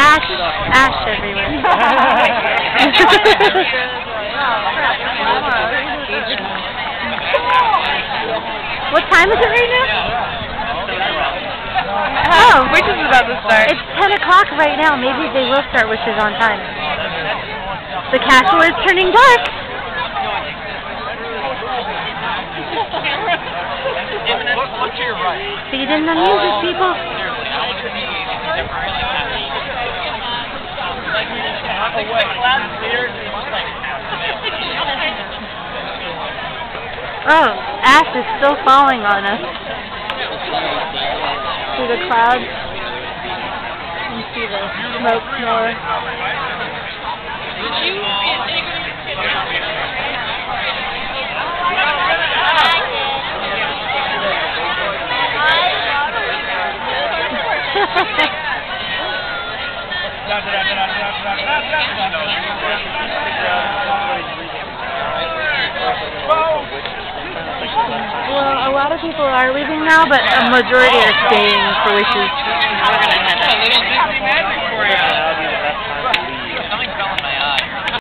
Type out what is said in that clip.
Ash, ash everywhere. what time is it right now? Oh, Which is about to start. it's 10 o'clock right now. Maybe they will start wishes on time. The castle is turning dark. Look, to your right. Feed in the music, people. Away. Clouds clear. Just like Oh, ash is still falling on us. See the clouds? You see the smoke more. Well, a lot of people are leaving now, but a majority are staying for wishes.